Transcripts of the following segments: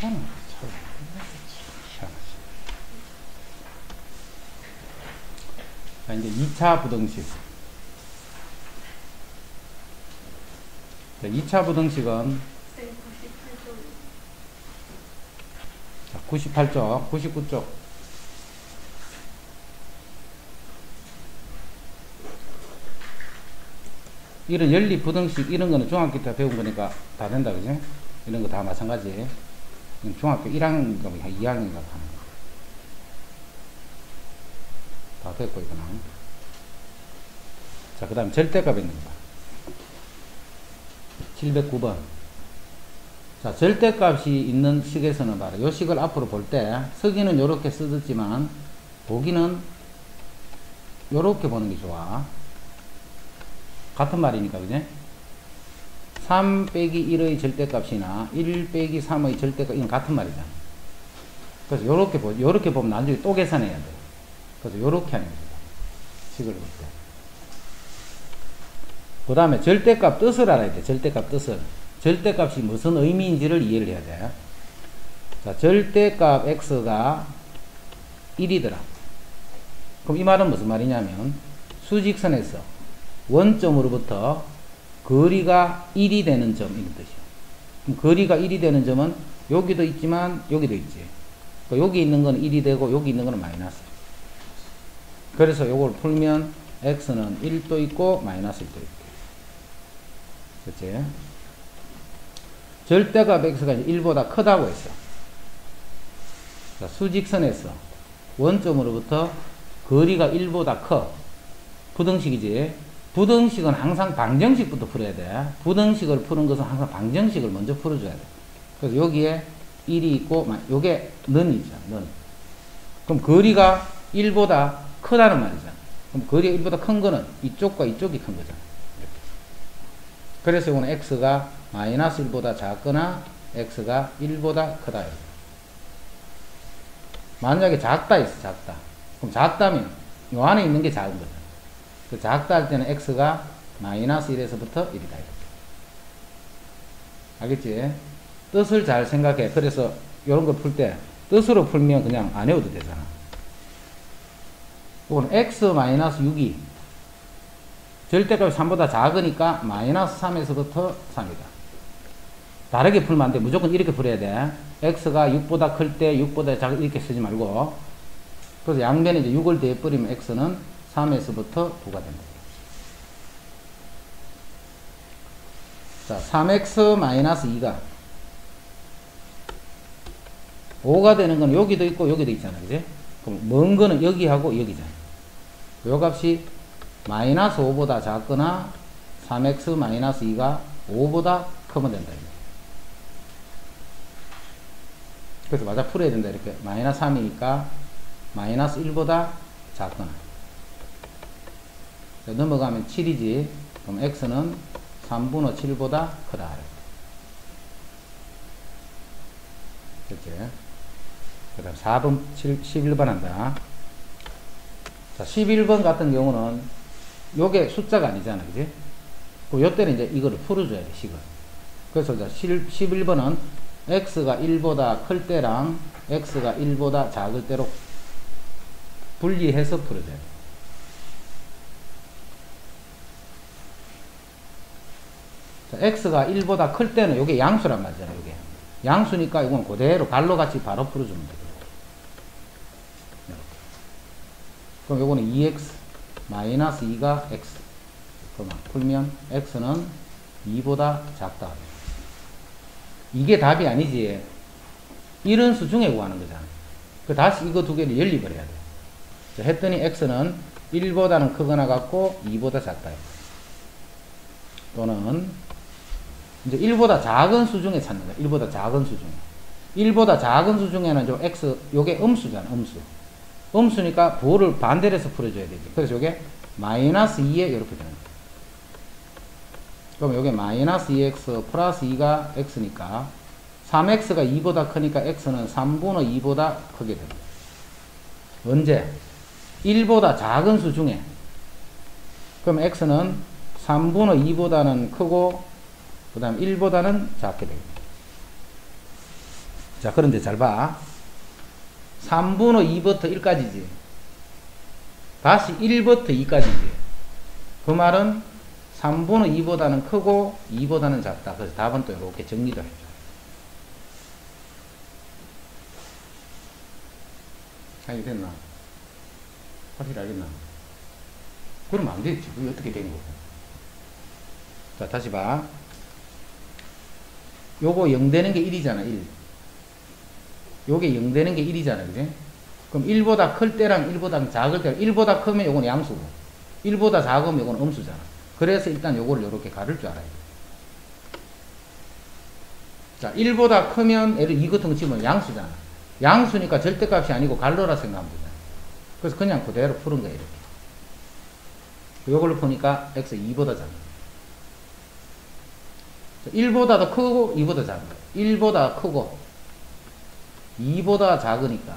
저는 참 희한하지. 자, 이제 2차 부등식. 자, 2차 부등식은 쌤 98조. 98쪽, 99쪽. 이런 연립 부등식 이런 거는 중학교 때 배운 거니까 다 된다 그지? 이런 거 다 마찬가지. 이건 중학교 1학년인가 뭐 2학년인가 하는 거. 다 됐고 이거는. 자, 그 다음 절대값 있는 거. 709번. 자, 절대값이 있는 식에서는 봐라. 요 식을 앞으로 볼 때, 서기는 요렇게 쓰졌지만, 보기는 요렇게 보는 게 좋아. 같은 말이니까, 그지? 3 빼기 1의 절대값이나 1 빼기 3의 절대값, 이건 같은 말이잖아. 그래서 요렇게 보, 요렇게 보면 나중에 또 계산해야 돼. 그래서 요렇게 하는 거다. 식을 볼 때. 그 다음에 절대값 뜻을 알아야 돼. 절대값 뜻을. 절대값이 무슨 의미인지를 이해를 해야 돼. 자, 절대값 x가 1이더라. 그럼 이 말은 무슨 말이냐면 수직선에서 원점으로부터 거리가 1이 되는 점 이런 뜻이요. 거리가 1이 되는 점은 여기도 있지만 여기도 있지. 그러니까 여기 있는 건 1이 되고 여기 있는 거는 마이너스. 그래서 요걸 풀면 x는 1도 있고 마이너스 1도 있고. 그치? 절대값 x가 1보다 크다고 했어. 자, 수직선에서 원점으로부터 거리가 1보다 커. 부등식이지. 부등식은 항상 방정식부터 풀어야 돼. 부등식을 푸는 것은 항상 방정식을 먼저 풀어줘야 돼. 그래서 여기에 1이 있고, 요게 는이잖아, 는. 그럼 거리가 1보다 크다는 말이잖아. 그럼 거리가 1보다 큰 거는 이쪽과 이쪽이 큰 거잖아. 이렇게. 그래서 이거는 x가 마이너스 1보다 작거나 x가 1보다 크다. 만약에 작다 있어, 작다. 그럼 작다면 요 안에 있는 게 작은 거죠. 그 작다 할 때는 x가 마이너스 1에서부터 1이다. 알겠지? 뜻을 잘 생각해. 그래서 이런 거풀때 뜻으로 풀면 그냥 안 외워도 되잖아. 이건 x 마이너스 6이 절대값이 3보다 작으니까 마이너스 3에서부터 3이다. 다르게 풀면 안 돼. 무조건 이렇게 풀어야 돼. x가 6보다 클 때 6보다 작을 이렇게 쓰지 말고 그래서 양변에 이제 6을 대버리면 x는 3에서부터 9가 된다. 자, 3x-2가 5가 되는 건 여기도 있고 여기도 있잖아. 그지? 그럼 먼 거는 여기하고 여기잖아. 요 값이 마이너스 5보다 작거나 3x-2가 5보다 크면 된다. 그래서 맞아 풀어야 된다. 이렇게. 마이너스 3이니까 마이너스 1보다 작거나. 넘어가면 7이지. 그럼 x는 3분의 7보다 크다. 그렇지. 그 다음 4번, 7, 11번 한다. 자, 11번 같은 경우는 요게 숫자가 아니잖아. 그지? 그 요때는 이제 이거를 풀어줘야 돼, 식을. 그래서 이제 11번은 x가 1보다 클 때랑 x가 1보다 작을 때로 분리해서 풀어줘야 돼. 자, x가 1보다 클 때는 이게 양수란 말이잖아, 이게. 양수니까 이건 그대로 갈로같이 바로 풀어주면 돼. 그럼 요거는 2x 마이너스 2가 x. 그러면 풀면 x는 2보다 작다. 이게 답이 아니지. 이런 수 중에 구하는 거잖아. 그 다시 이거 두 개를 연립을 해야 돼. 자, 했더니 x는 1보다는 크거나 같고 2보다 작다. 또는 이제 1보다 작은 수 중에 찾는 거야. 1보다 작은 수중. 1보다 작은 수 중에는 좀 x 요게 음수잖아. 음수. 음수니까 부호를 반대로 해서 풀어줘야 되지. 그래서 요게 마이너스 2에 이렇게 되는 거야. 그럼 요게 마이너스 2x 플러스 2가 x니까 3x가 2보다 크니까 x는 3분의 2보다 크게 됩니다. 언제? 1보다 작은 수 중에 그럼 x는 3분의 2보다는 크고 그 다음 1보다는 작게 됩니다. 자, 그런데 잘 봐. 3분의 2부터 1까지지. 다시 1부터 2까지지. 그 말은 3분의 2보다는 크고 2보다는 작다. 그래서 답은 또 이렇게 정리도 해줘. 잘 됐나? 확실히 알겠나? 그러면 안 되지. 그게 어떻게 된 거고. 자, 다시 봐. 요거 0 되는 게 1이잖아, 1. 요게 0 되는 게 1이잖아, 그지? 그럼 1보다 클 때랑 1보다 작을 때, 1보다 크면 요건 양수고, 1보다 작으면 요건 음수잖아. 그래서 일단 요거를 요렇게 가를 줄 알아야 돼. 자, 1보다 크면 예를 2 같은 거 치면 양수잖아. 양수니까 절대값이 아니고 갈로라 생각하면 되잖아. 그래서 그냥 그대로 푸는 거야, 이렇게. 요걸로 푸니까 x 2보다 작아. 1보다 더 크고 2보다 작은 거야. 1보다 크고 2보다 작으니까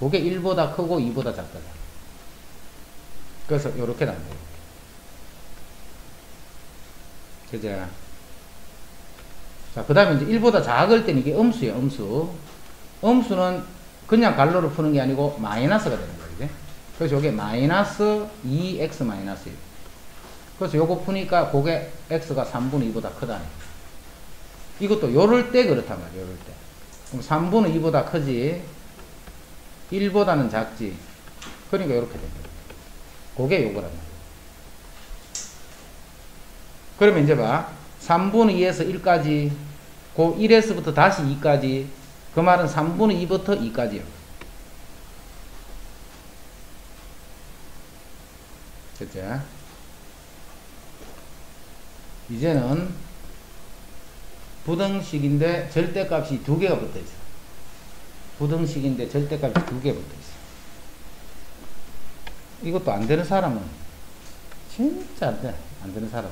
그게 1보다 크고 2보다 작다. 그래서 이렇게 거예요. 그죠? 자, 그 다음에 이제 1보다 작을 때는 이게 음수예요, 음수. 음수는 그냥 갈로를 푸는 게 아니고 마이너스가 되는 거예요. 그지? 그래서 이게 마이너스 2x 마이너스 1. 그래서 요거 푸니까 그게 x가 3분의 2보다 크다니. 이것도 요럴 때 그렇단 말이에요. 요럴 때. 그럼 3분의 2보다 크지. 1보다는 작지. 그러니까 이렇게 됩니다. 그게 요거란 말이에요. 그러면 이제 봐. 3분의 2에서 1까지. 그 1에서부터 다시 2까지. 그 말은 3분의 2부터 2까지요. 됐죠? 이제는 부등식인데 절대값이 두 개가 붙어 있어. 부등식인데 절대값이 두 개 붙어 있어. 이것도 안 되는 사람은 진짜 안 돼. 안 되는 사람은.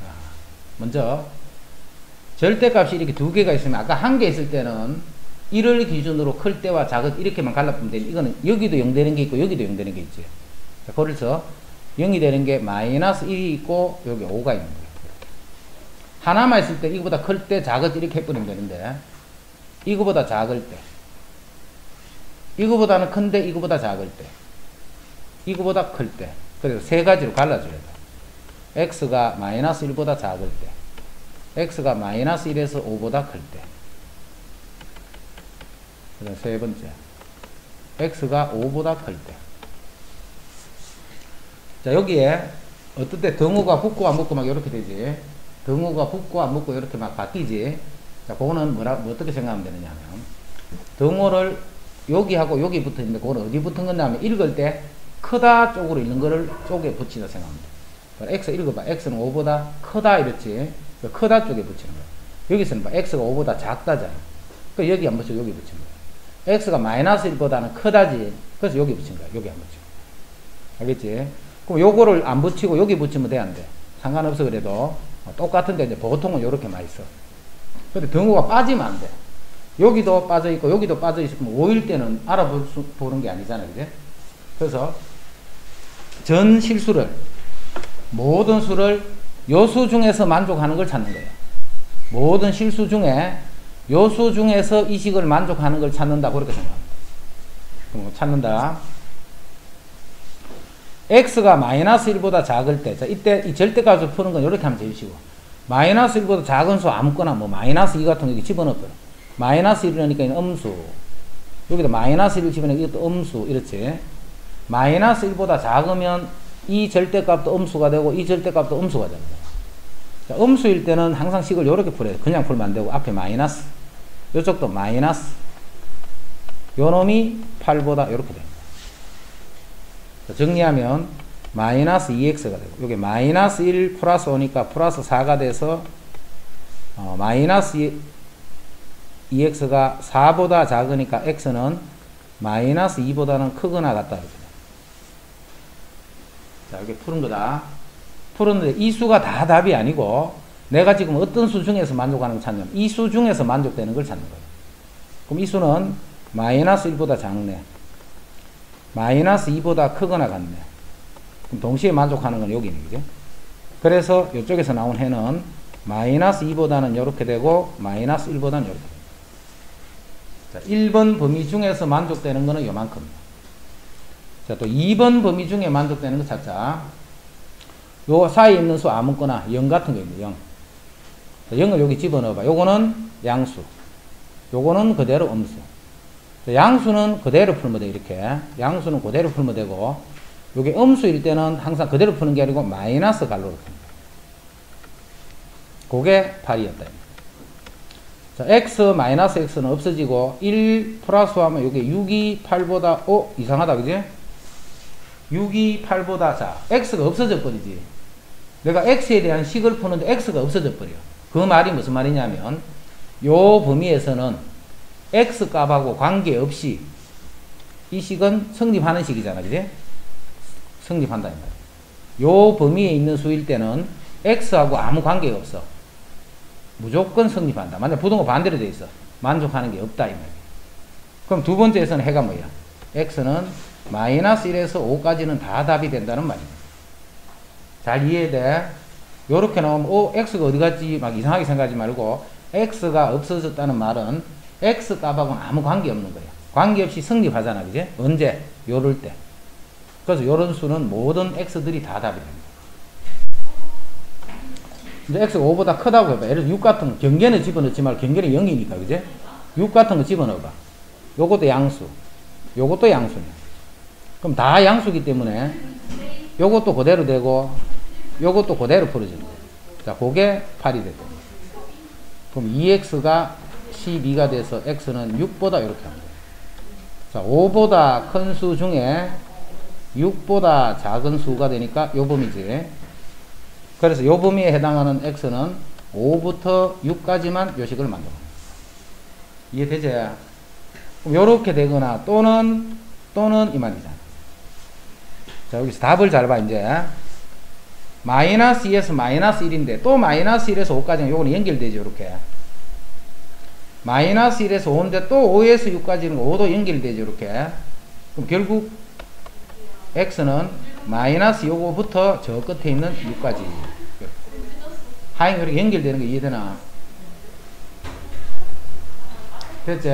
자, 먼저 절대값이 이렇게 두 개가 있으면 아까 한 개 있을 때는 1을 기준으로 클 때와 작을 때 이렇게만 갈라보면 되는데 이거는 여기도 0 되는 게 있고 여기도 0 되는 게 있지. 자, 그래서 0이 되는 게 마이너스 1이 있고 여기 5가 있는 거예요. 하나만 있을 때 이거보다 클 때 작을 때 이렇게 해버리면 되는데 이거보다 작을 때 이거보다는 큰데 이거보다 작을 때 이거보다 클 때 그래서 세 가지로 갈라줘야 돼. x가 마이너스 1보다 작을 때 x가 마이너스 1에서 5보다 클 때. 그다음 세 번째. x가 5보다 클 때. 자, 여기에 어떨 때 등호가 붙고 안 붙고 막 이렇게 되지. 등호가 붙고 안 붙고 이렇게 막 바뀌지. 자, 그거는 뭐라, 뭐 어떻게 생각하면 되느냐 하면 등호를 여기하고 여기 붙어 있는데 그거는 어디 붙은 거냐면 읽을 때 크다 쪽으로 있는 거를 쪽에 붙이다 생각합니다. x 읽어봐. x는 5보다 크다 이랬지. 그 크다 쪽에 붙이는 거야. 여기서는 봐. x가 5보다 작다잖아. 그 여기 안 붙이고 여기 붙이는 거야. x가 마이너스 1보다는 크다지. 그래서 여기 붙인 거야. 여기 안 붙이고. 알겠지? 그럼 요거를 안 붙이고 여기 붙이면 돼? 상관없어, 그래도. 똑같은데 이제 보통은 요렇게 많이 써. 근데 등호가 빠지면 안 돼. 여기도 빠져 있고 여기도 빠져 있으면 5일 때는 알아보는 게 아니잖아요. 그제? 그래서 전 실수를 모든 수를 요수 중에서 만족하는 걸 찾는 거예요. 모든 실수 중에 요수 중에서 이 식을 만족하는 걸 찾는다. 그렇게 생각합니다. 그럼 찾는다. X가 마이너스 1보다 작을 때, 자, 이때 이 절대값을 푸는 건 이렇게 하면 제일 쉬워. 마이너스 1보다 작은 수 아무거나 뭐 마이너스 2 같은 거 여기 집어넣어요. 마이너스 1이니까 음수. 여기다 마이너스 1을 집어넣으면 이것도 음수. 이렇지. 마이너스 1보다 작으면 이 절대값도 음수가 되고 이 절대값도 음수가 됩니다. 자, 음수일 때는 항상 식을 이렇게 풀어요. 그냥 풀면 안 되고 앞에 마이너스. 이쪽도 마이너스. 요 놈이 8보다 이렇게 됩니다. 자, 정리하면 마이너스 2x가 되고 여기 마이너스 1 플러스 5니까 플러스 4가 돼서 어, 마이너스 2, x 가 4보다 작으니까 x는 마이너스 2보다는 크거나 같다. 자, 이렇게 푸는 거다. 푸는데 이 수가 다 답이 아니고 내가 지금 어떤 수 중에서 만족하는 걸 찾냐면 이 수 중에서 만족되는 걸 찾는 거예요. 그럼 이 수는 마이너스 1보다 작네. 마이너스 2보다 크거나 같네. 그럼 동시에 만족하는 건 여기네, 그죠? 그래서 이쪽에서 나온 해는 마이너스 2보다는 이렇게 되고 마이너스 1보다는 이렇게 자, 1번 범위 중에서 만족되는 거는 요만큼. 자, 또 2번 범위 중에 만족되는 거 찾자. 요 사이에 있는 수 아무거나 0 같은 거 있네 0 자, 0을 여기 집어넣어봐. 요거는 양수. 요거는 그대로 음수. 자, 양수는 그대로 풀면 돼 이렇게 양수는 그대로 풀면 되고 요게 음수일 때는 항상 그대로 푸는 게 아니고 마이너스 갈로로 풉니다 그게 8이었다. 자, x 마이너스 x는 없어지고 1 플러스 하면 이게 6이 8보다 어 이상하다 그지? 6이 8보다 자 x가 없어져 버리지. 내가 x에 대한 식을 푸는데 x가 없어져 버려. 그 말이 무슨 말이냐면 요 범위에서는 x 값하고 관계없이 이 식은 성립하는 식이잖아. 그지? 성립한다 이 말이야. 요 범위에 있는 수일 때는 x하고 아무 관계가 없어. 무조건 성립한다. 만약 부동호 반대로 돼 있어. 만족하는 게 없다 이 말이야. 그럼 두 번째에서는 해가 뭐야? x는 마이너스 1에서 5까지는 다 답이 된다는 말이야. 잘 이해돼? 요렇게 나오면 어 x가 어디 갔지? 막 이상하게 생각하지 말고 x가 없어졌다는 말은 x 값하고는 아무 관계 없는 거야. 관계없이 성립하잖아. 그지? 언제? 요럴 때. 그래서 요런 수는 모든 x들이 다 답이 됩니다. 이제 x가 5보다 크다고 해봐. 예를 들어 6 같은 거, 경계는 집어넣지 말고 경계는 0이니까, 그지? 6 같은 거 집어넣어봐. 요것도 양수. 요것도 양수네. 그럼 다 양수기 때문에 요것도 그대로 되고 요것도 그대로 풀어지는 거야. 자, 그게 8이 됐다. 그럼 2x가 12가 돼서 x는 6보다 이렇게 합니다. 자, 5보다 큰 수 중에 6보다 작은 수가 되니까 요 범위지. 그래서 요 범위에 해당하는 x는 5부터 6까지만 요식을 만들어. 이해되지? 그럼 요렇게 되거나 또는 또는 이 말이잖아. 자, 여기서 답을 잘 봐, 이제. 마이너스 2에서 마이너스 1인데 또 마이너스 1에서 5까지는 요거는 연결되죠, 이렇게. 마이너스 1에서 5인데 또 5에서 6까지는 5도 연결되죠, 이렇게. 그럼 결국 x는 마이너스 요거부터 저 끝에 있는 6까지. 하잉 이렇게 연결되는 거 이해되나? 됐지?